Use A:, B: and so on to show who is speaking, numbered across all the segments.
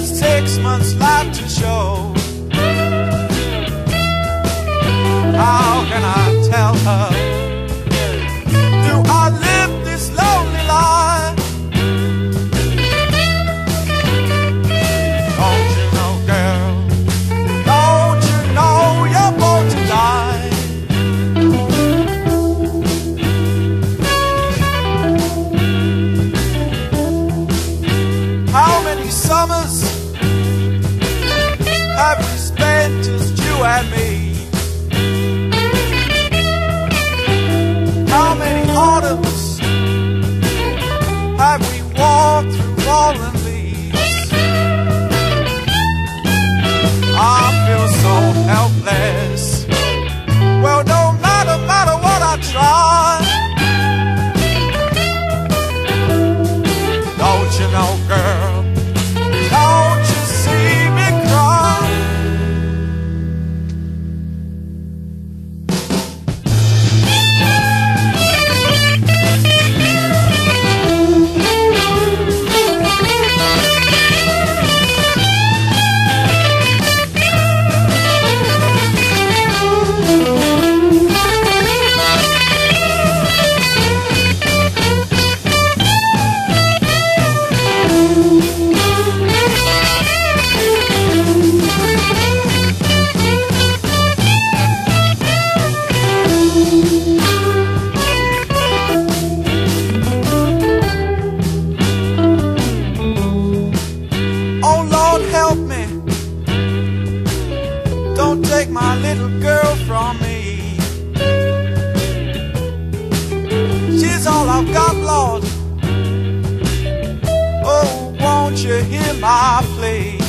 A: just six months left to show. How can I Many summers have we spent just you and me? How many autumns have we walked through fallen help me. Don't take my little girl from me. She's all I've got, Lord. Oh, won't you hear my plea?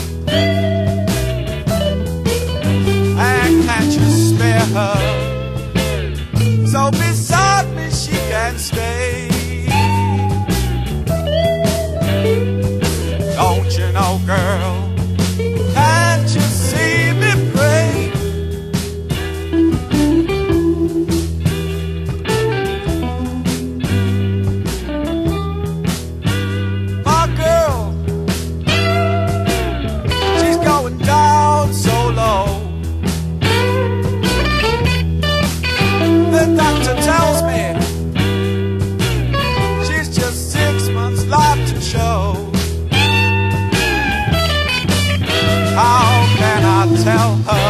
A: tells me she's just six months left to show. How can I tell her?